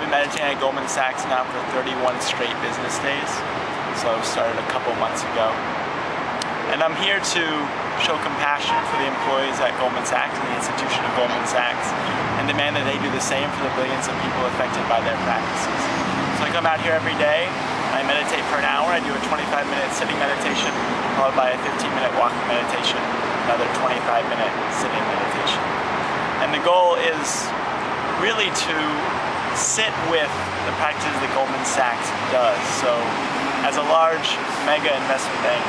been meditating at Goldman Sachs now for 31 straight business days. So I started a couple months ago. And I'm here to show compassion for the employees at Goldman Sachs and the institution of Goldman Sachs and demand that they do the same for the billions of people affected by their practices. So I come out here every day, I meditate for an hour, I do a 25 minute sitting meditation followed by a 15 minute walking meditation, another 25 minute sitting meditation. And the goal is really to sit with the practices that Goldman Sachs does. So as a large mega investment bank,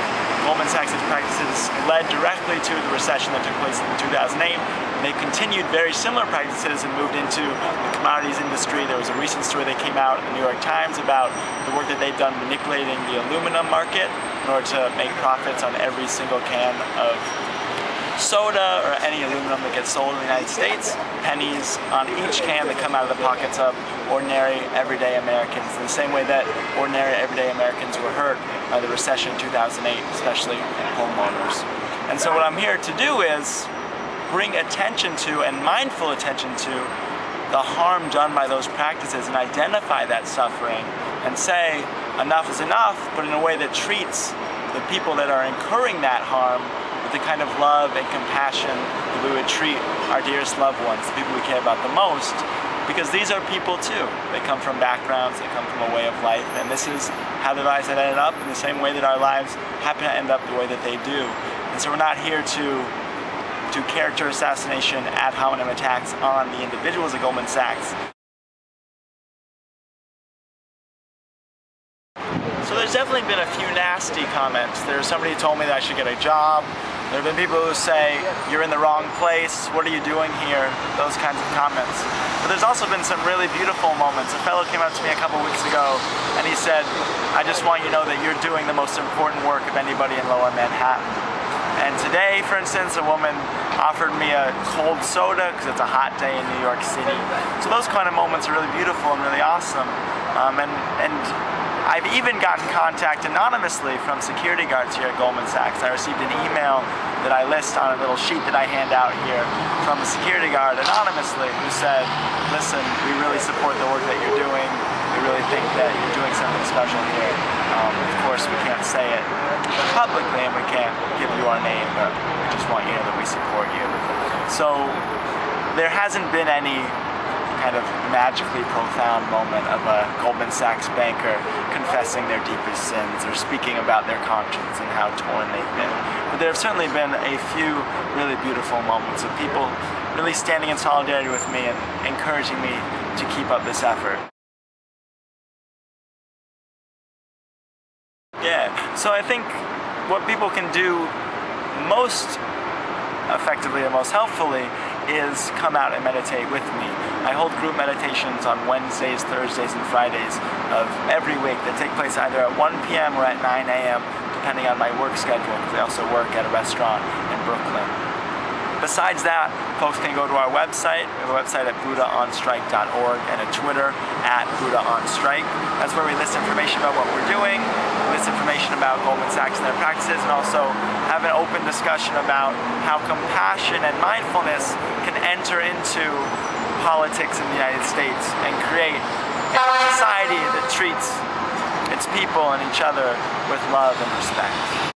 Goldman Sachs' practices led directly to the recession that took place in 2008. They continued very similar practices and moved into the commodities industry. There was a recent story that came out in the New York Times about the work that they've done manipulating the aluminum market in order to make profits on every single can of soda or any aluminum that gets sold in the United States, pennies on each can that come out of the pockets of ordinary, everyday Americans, in the same way that ordinary, everyday Americans were hurt by the recession in 2008, especially homeowners. And so what I'm here to do is bring attention to and mindful attention to the harm done by those practices and identify that suffering and say enough is enough, but in a way that treats the people that are incurring that harm with the kind of love and compassion that we would treat our dearest loved ones, the people we care about the most, because these are people too. They come from backgrounds, they come from a way of life, and this is how their lives have ended up in the same way that our lives happen to end up the way that they do. And so we're not here to do character assassination, ad hominem attacks on the individuals at Goldman Sachs. So there's definitely been a few nasty comments. There's somebody who told me that I should get a job. There have been people who say, you're in the wrong place, what are you doing here? Those kinds of comments. But there's also been some really beautiful moments. A fellow came up to me a couple weeks ago and he said, I just want you to know that you're doing the most important work of anybody in lower Manhattan. And today, for instance, a woman offered me a cold soda because it's a hot day in New York City. So those kind of moments are really beautiful and really awesome. Um, and, and I've even gotten contact anonymously from security guards here at Goldman Sachs. I received an email that I list on a little sheet that I hand out here from a security guard anonymously who said, listen, we really support the work that you're doing. We really think that you're doing something special here. Um, of course, we can't say it publicly and we can't give you our name, but we just want you to know that we support you. So there hasn't been any kind of magically profound moment of a Goldman Sachs banker confessing their deepest sins or speaking about their conscience and how torn they've been. But there have certainly been a few really beautiful moments of people really standing in solidarity with me and encouraging me to keep up this effort. Yeah, so I think what people can do most effectively and most helpfully is come out and meditate with me. I hold group meditations on Wednesdays, Thursdays, and Fridays of every week that take place either at 1 p.m. or at 9 a.m. depending on my work schedule because I also work at a restaurant in Brooklyn. Besides that, folks can go to our website. We have a website at buddhaonstrike.org and a Twitter at buddhaonstrike. That's where we list information about what we're doing, list information about Goldman Sachs and their practices, and also have an open discussion about how compassion and mindfulness can enter into politics in the United States and create a society that treats its people and each other with love and respect.